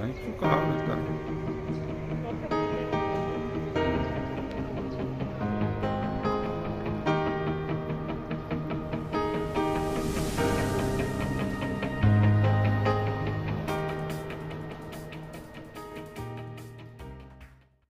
Dentro o carro, né, cara?